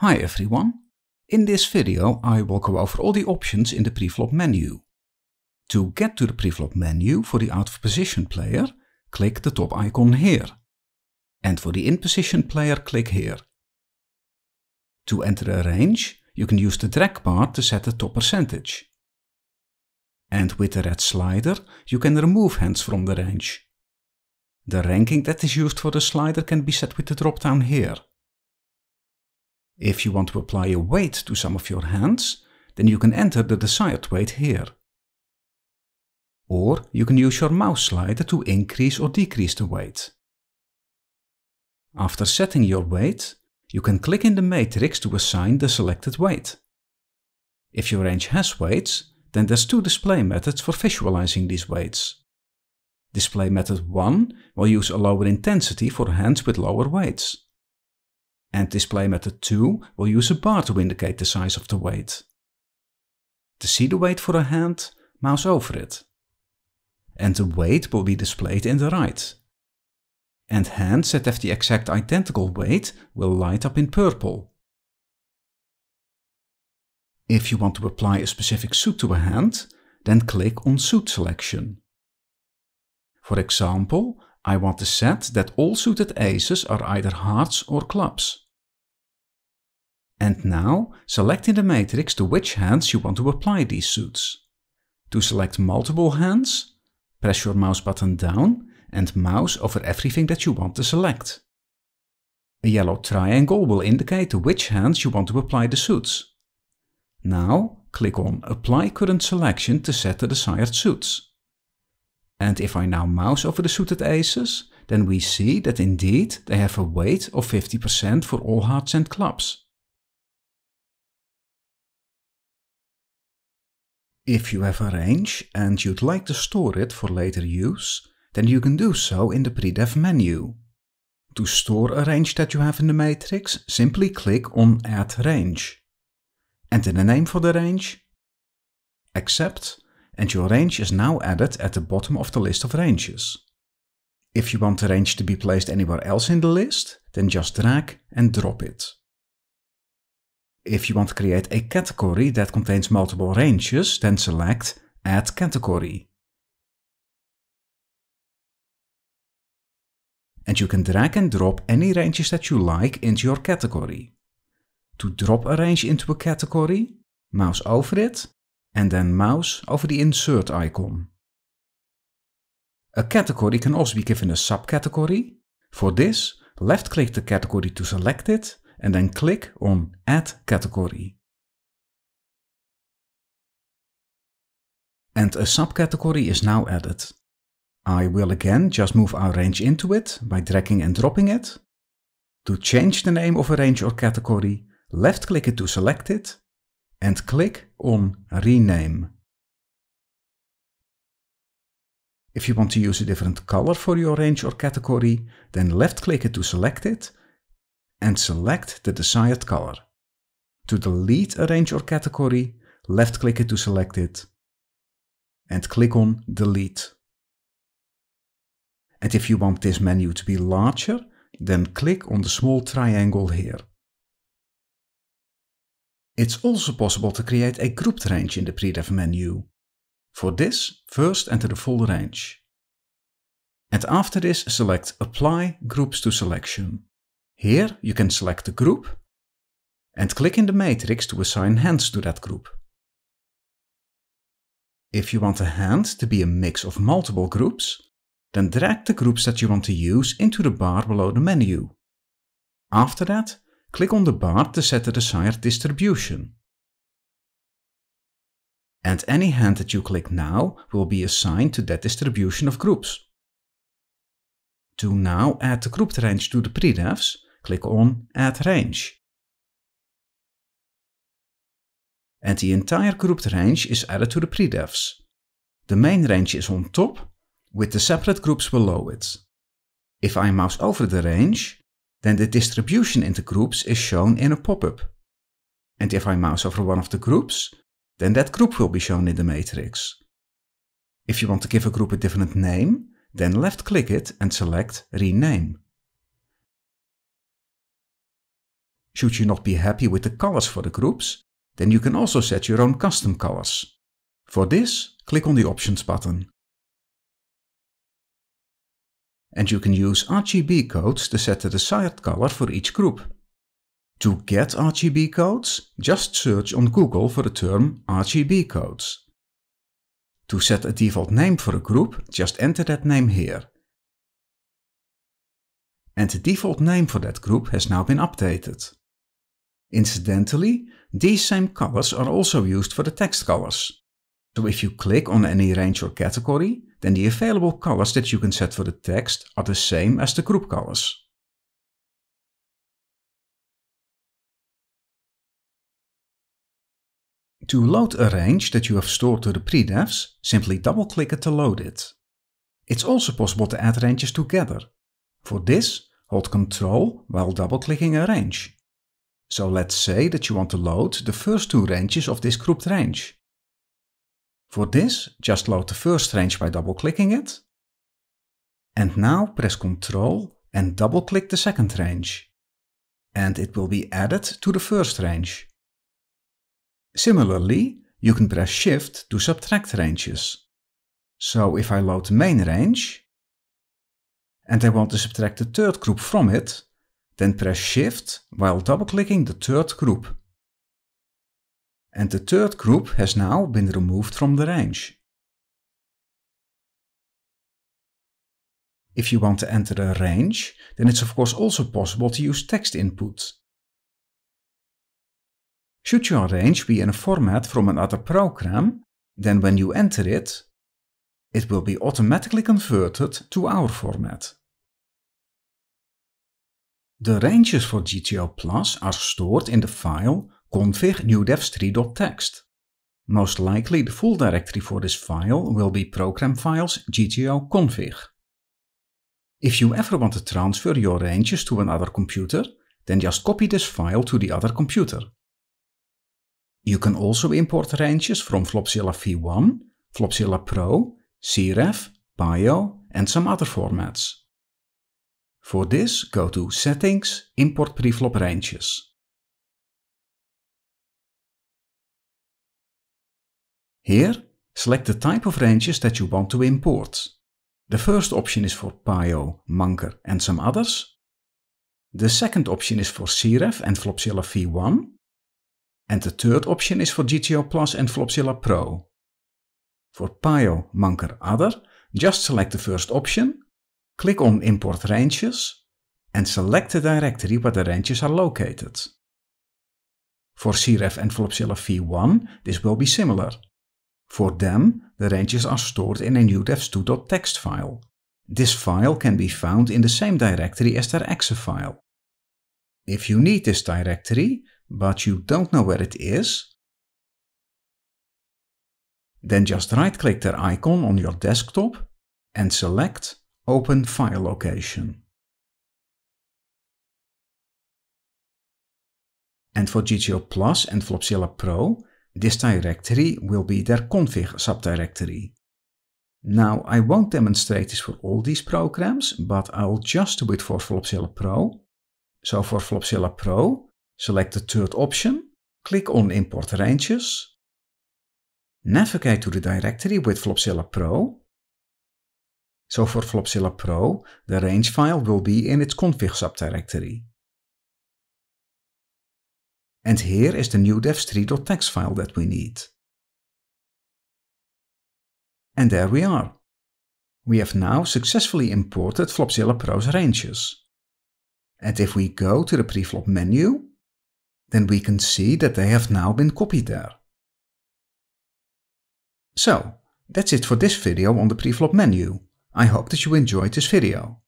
Hi everyone! In this video I will go over all the options in the preflop menu. To get to the preflop menu for the out of position player, click the top icon here. And for the in position player, click here. To enter a range, you can use the drag bar to set the top percentage. And with the red slider, you can remove hands from the range. The ranking that is used for the slider can be set with the drop down here. If you want to apply a weight to some of your hands, then you can enter the desired weight here. Or you can use your mouse slider to increase or decrease the weight. After setting your weight, you can click in the matrix to assign the selected weight. If your range has weights, then there's two display methods for visualizing these weights. Display method 1 will use a lower intensity for hands with lower weights. And display method 2 will use a bar to indicate the size of the weight. To see the weight for a hand, mouse over it. And the weight will be displayed in the right. And hands that have the exact identical weight will light up in purple. If you want to apply a specific suit to a hand, then click on Suit selection. For example, I want to set that all suited aces are either hearts or clubs. And now, select in the matrix to which hands you want to apply these suits. To select multiple hands, press your mouse button down and mouse over everything that you want to select. A yellow triangle will indicate to which hands you want to apply the suits. Now, click on Apply Current Selection to set the desired suits. And if I now mouse over the suited aces, then we see that indeed they have a weight of 50% for all hearts and clubs. If you have a range and you'd like to store it for later use, then you can do so in the predef menu. To store a range that you have in the matrix, simply click on Add Range. Enter the name for the range, accept, and your range is now added at the bottom of the list of ranges. If you want the range to be placed anywhere else in the list, then just drag and drop it. If you want to create a category that contains multiple ranges, then select Add Category. And you can drag and drop any ranges that you like into your category. To drop a range into a category, mouse over it and then mouse over the insert icon. A category can also be given a subcategory. For this, left-click the category to select it and then click on Add Category. And a subcategory is now added. I will again just move our range into it by dragging and dropping it. To change the name of a range or category, left-click it to select it and click on Rename. If you want to use a different color for your range or category, then left-click it to select it and select the desired color. To delete a range or category, left-click it to select it and click on Delete. And if you want this menu to be larger, then click on the small triangle here. It's also possible to create a grouped range in the predef menu. For this, first enter the full range. And after this, select Apply Groups to Selection. Here you can select the group and click in the matrix to assign hands to that group. If you want a hand to be a mix of multiple groups, then drag the groups that you want to use into the bar below the menu. After that, click on the bar to set the desired distribution. And any hand that you click now will be assigned to that distribution of groups. To now add the grouped range to the predefs, click on Add Range. And the entire grouped range is added to the predefs. The main range is on top, with the separate groups below it. If I mouse over the range, then the distribution into groups is shown in a pop-up. And if I mouse over one of the groups, then that group will be shown in the matrix. If you want to give a group a different name, then left-click it and select Rename. Should you not be happy with the colors for the groups, then you can also set your own custom colors. For this, click on the Options button. And you can use RGB codes to set the desired color for each group. To get RGB codes, just search on Google for the term RGB codes. To set a default name for a group, just enter that name here. And the default name for that group has now been updated. Incidentally, these same colors are also used for the text colors. So if you click on any range or category, then the available colors that you can set for the text are the same as the group colors. To load a range that you have stored to the predefs, simply double-click it to load it. It's also possible to add ranges together. For this, hold Ctrl while double-clicking a range. So let's say that you want to load the first two ranges of this grouped range. For this, just load the first range by double-clicking it. And now press Ctrl and double-click the second range. And it will be added to the first range. Similarly, you can press Shift to subtract ranges. So if I load the main range, and I want to subtract the third group from it, then press Shift while double-clicking the third group. And the third group has now been removed from the range. If you want to enter a range, then it's of course also possible to use text input. Should your range be in a format from another program, then when you enter it, it will be automatically converted to our format. The ranges for GTO Plus are stored in the file config newdevs3.txt. Most likely the full directory for this file will be program files gto config. If you ever want to transfer your ranges to another computer, then just copy this file to the other computer. You can also import ranges from Flopzilla V1, Flopzilla Pro, CREV, PIO and some other formats. For this, go to Settings, Import Preflop Ranges. Here, select the type of ranges that you want to import. The first option is for PIO, Monker and some others. The second option is for CREV and Flopzilla V1. And the third option is for GTO Plus and Flopzilla Pro. For PIO, Monker, Other, just select the first option Click on Import Ranges and select the directory where the ranges are located. For CREV and Flopzilla V1, this will be similar. For them, the ranges are stored in a newdevs2.txt file. This file can be found in the same directory as their exe file. If you need this directory, but you don't know where it is, then just right-click their icon on your desktop and select Open File Location. And for GTO Plus and Flopzilla Pro, this directory will be their config subdirectory. Now, I won't demonstrate this for all these programs, but I'll just do it for Flopzilla Pro. So for Flopzilla Pro, select the third option, click on Import Ranges, navigate to the directory with Flopzilla Pro, so for Flopzilla Pro, the range file will be in its config subdirectory. And here is the new devs3.txt file that we need. And there we are. We have now successfully imported Flopzilla Pro's ranges. And if we go to the preflop menu, then we can see that they have now been copied there. So, that's it for this video on the preflop menu. I hope that you enjoyed this video.